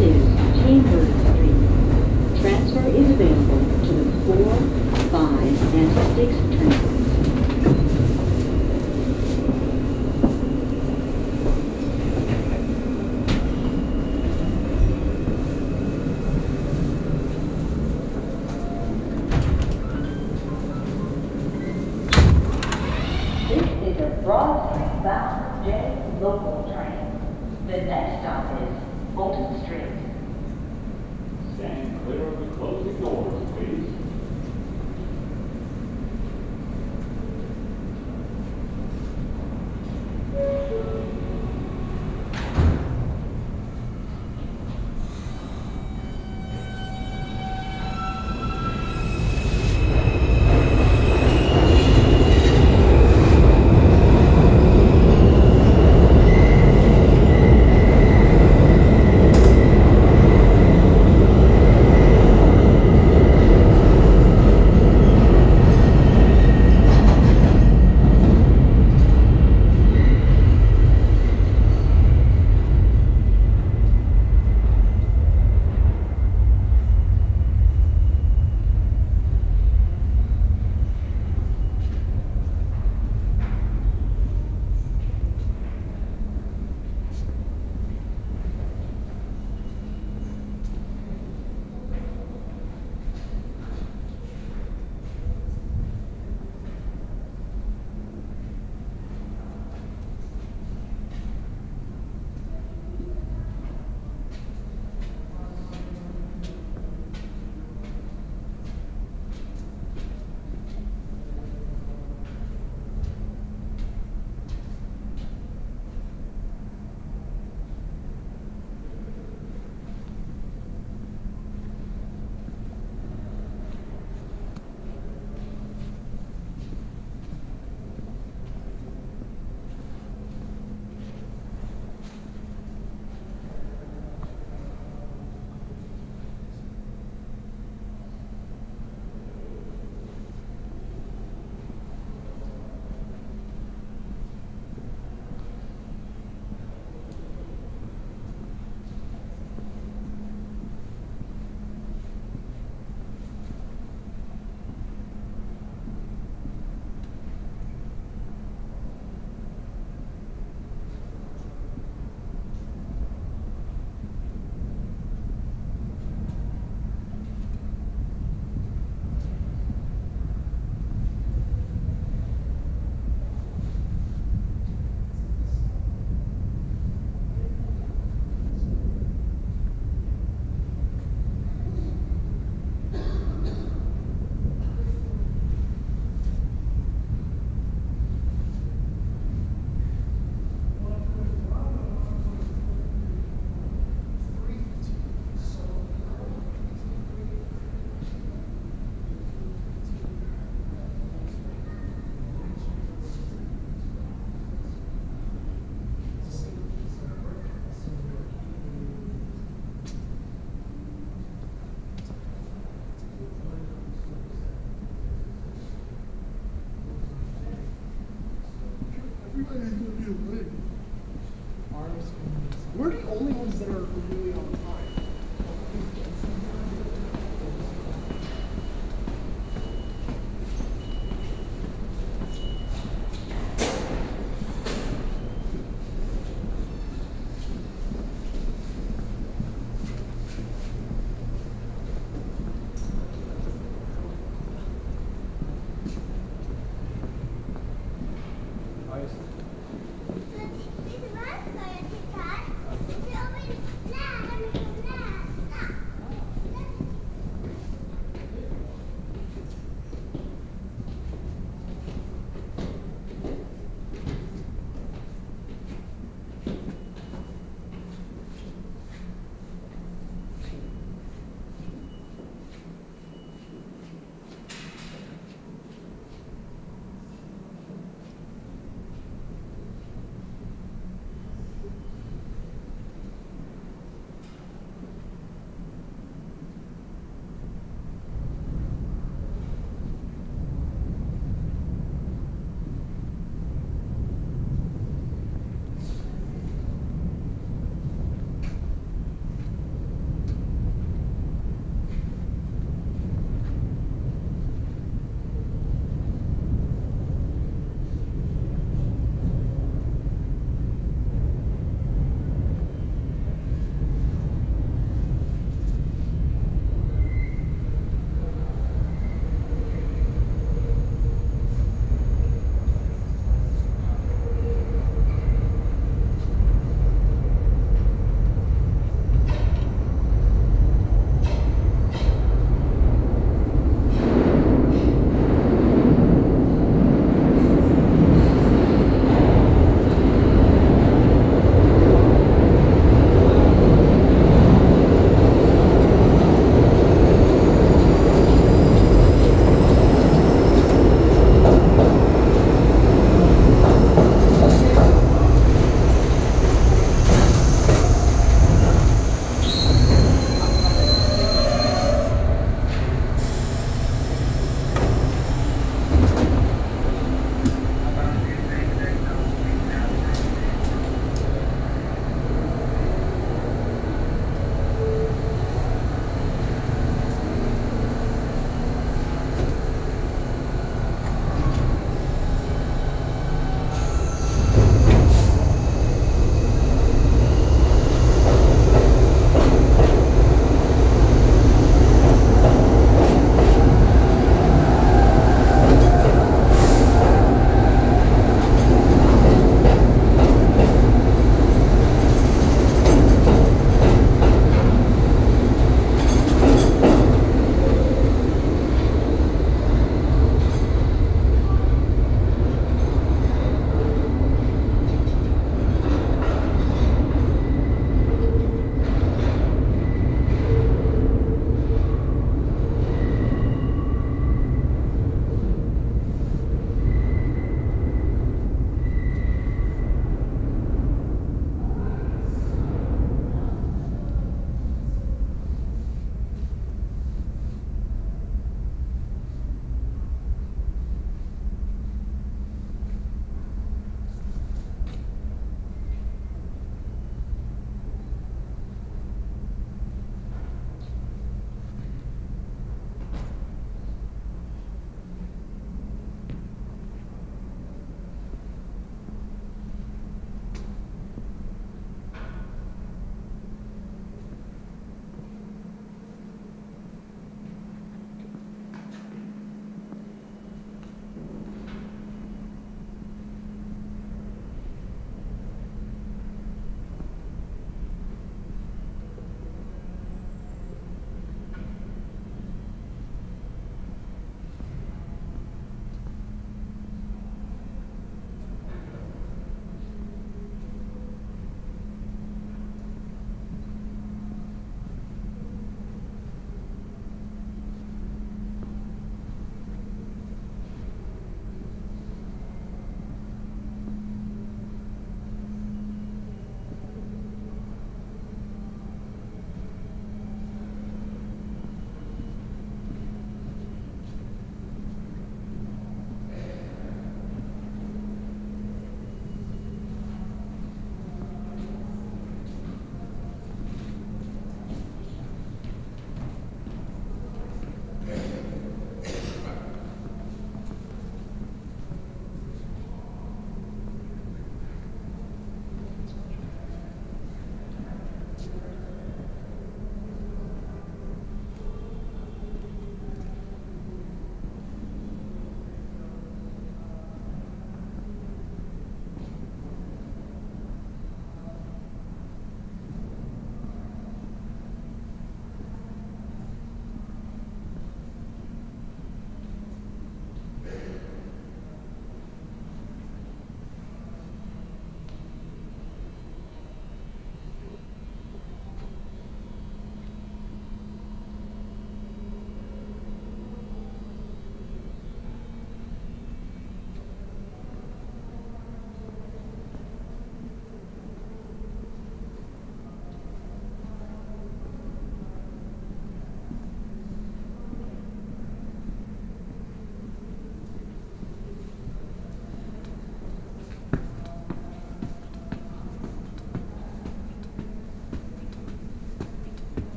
is Chambers Street. Transfer is available to the 4, 5, and 6 trains. This is a Broad Street bound J local train. The next stop is Fulton Street. Stand clear of the closing doors, please.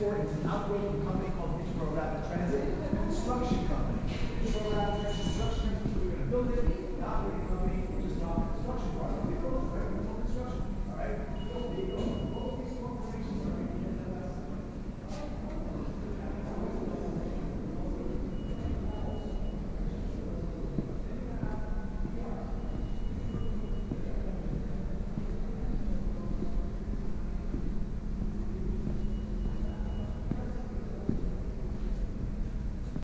transport an operating company called Pittsburgh Rapid Transit. Construction